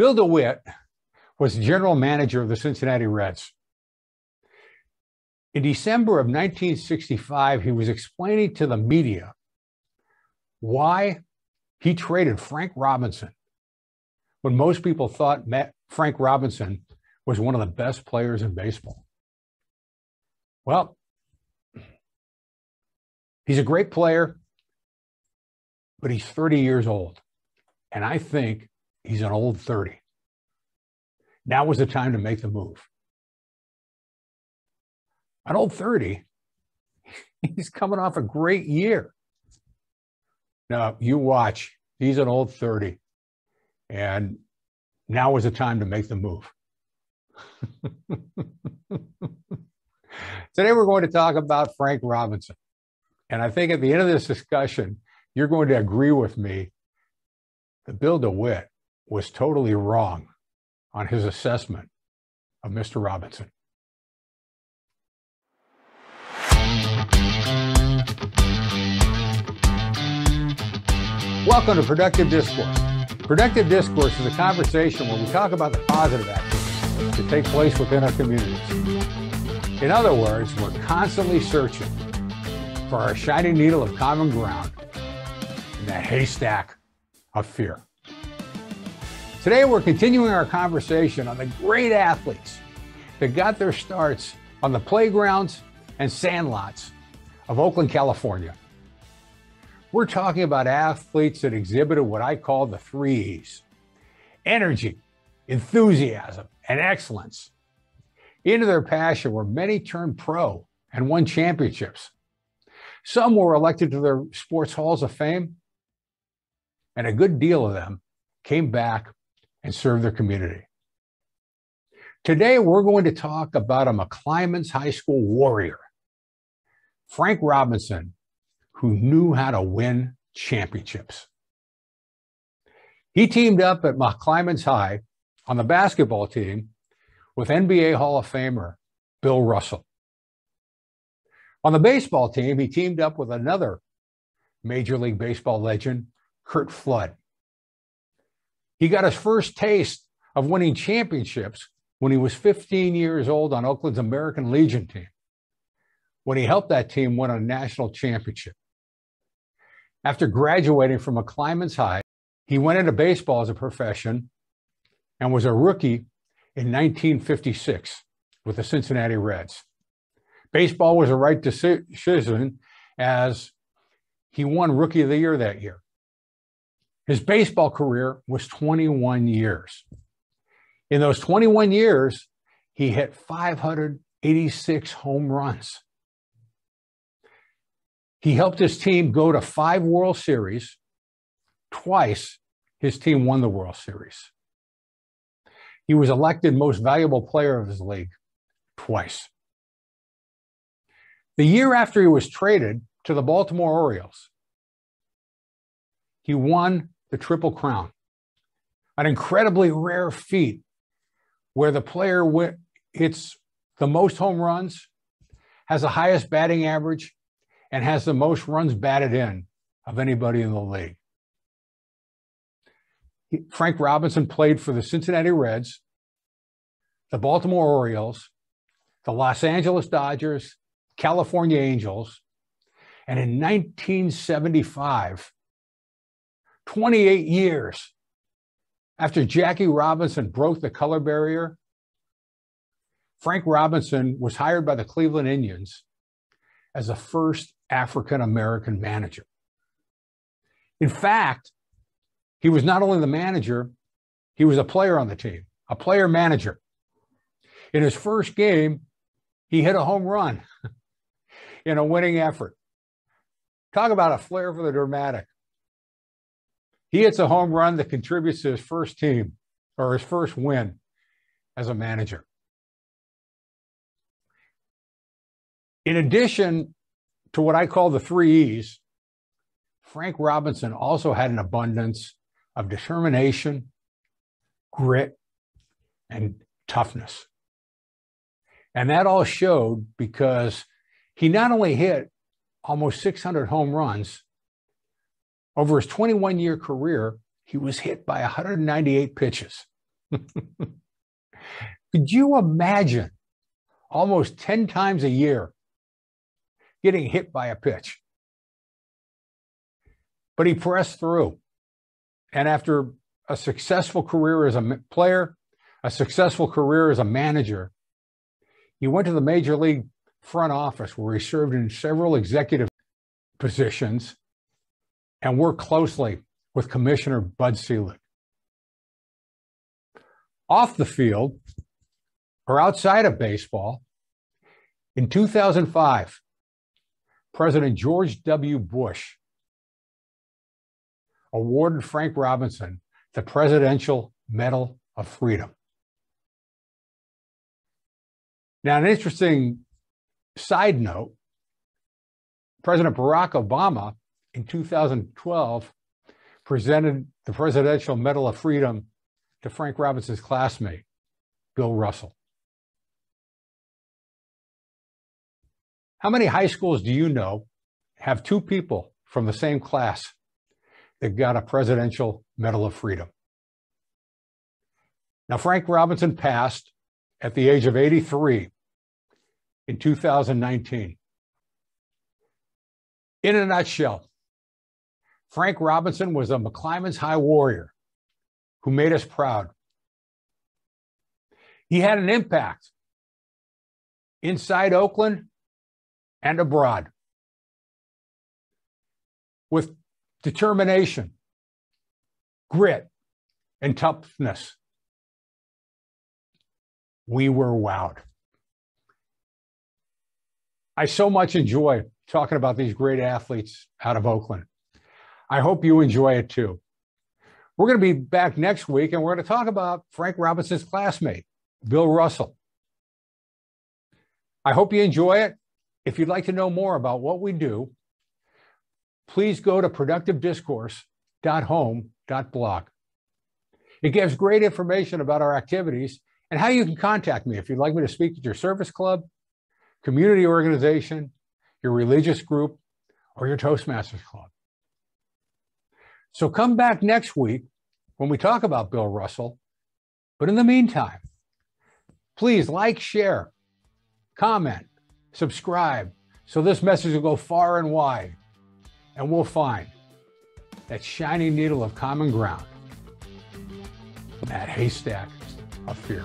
Bill DeWitt was general manager of the Cincinnati Reds. In December of 1965, he was explaining to the media why he traded Frank Robinson when most people thought Matt, Frank Robinson was one of the best players in baseball. Well, he's a great player, but he's 30 years old. And I think he's an old 30. Now was the time to make the move. An old 30, he's coming off a great year. Now, you watch, he's an old 30. And now is the time to make the move. Today, we're going to talk about Frank Robinson. And I think at the end of this discussion, you're going to agree with me that Bill DeWitt was totally wrong on his assessment of Mr. Robinson. Welcome to Productive Discourse. Productive Discourse is a conversation where we talk about the positive actions that take place within our communities. In other words, we're constantly searching for our shining needle of common ground in that haystack of fear. Today, we're continuing our conversation on the great athletes that got their starts on the playgrounds and sandlots of Oakland, California. We're talking about athletes that exhibited what I call the three E's energy, enthusiasm, and excellence. Into their passion where many turned pro and won championships. Some were elected to their sports halls of fame, and a good deal of them came back and serve their community. Today, we're going to talk about a McClymonds High School warrior, Frank Robinson, who knew how to win championships. He teamed up at McClymonds High on the basketball team with NBA Hall of Famer Bill Russell. On the baseball team, he teamed up with another Major League Baseball legend, Curt Flood. He got his first taste of winning championships when he was 15 years old on Oakland's American Legion team, when he helped that team win a national championship. After graduating from a McClymonds High, he went into baseball as a profession and was a rookie in 1956 with the Cincinnati Reds. Baseball was a right decision as he won Rookie of the Year that year. His baseball career was 21 years. In those 21 years, he hit 586 home runs. He helped his team go to five World Series. Twice, his team won the World Series. He was elected most valuable player of his league twice. The year after he was traded to the Baltimore Orioles, he won the Triple Crown, an incredibly rare feat where the player hits the most home runs, has the highest batting average, and has the most runs batted in of anybody in the league. Frank Robinson played for the Cincinnati Reds, the Baltimore Orioles, the Los Angeles Dodgers, California Angels, and in 1975, 28 years after Jackie Robinson broke the color barrier, Frank Robinson was hired by the Cleveland Indians as the first African American manager. In fact, he was not only the manager, he was a player on the team, a player manager. In his first game, he hit a home run in a winning effort. Talk about a flair for the dramatic. He hits a home run that contributes to his first team or his first win as a manager. In addition to what I call the three E's, Frank Robinson also had an abundance of determination, grit, and toughness. And that all showed because he not only hit almost 600 home runs, over his 21 year career, he was hit by 198 pitches. Could you imagine almost 10 times a year getting hit by a pitch? But he pressed through. And after a successful career as a player, a successful career as a manager, he went to the major league front office where he served in several executive positions and work closely with Commissioner Bud Selig. Off the field or outside of baseball, in 2005, President George W. Bush awarded Frank Robinson the Presidential Medal of Freedom. Now, an interesting side note President Barack Obama in 2012 presented the Presidential Medal of Freedom to Frank Robinson's classmate, Bill Russell. How many high schools do you know have two people from the same class that got a Presidential Medal of Freedom? Now, Frank Robinson passed at the age of 83 in 2019. In a nutshell, Frank Robinson was a McClymonds High warrior who made us proud. He had an impact inside Oakland and abroad with determination, grit, and toughness. We were wowed. I so much enjoy talking about these great athletes out of Oakland. I hope you enjoy it too. We're going to be back next week and we're going to talk about Frank Robinson's classmate, Bill Russell. I hope you enjoy it. If you'd like to know more about what we do, please go to productivediscourse.home.blog. It gives great information about our activities and how you can contact me if you'd like me to speak at your service club, community organization, your religious group, or your Toastmasters club. So come back next week when we talk about Bill Russell. But in the meantime, please like, share, comment, subscribe so this message will go far and wide and we'll find that shining needle of common ground, that haystack of fear.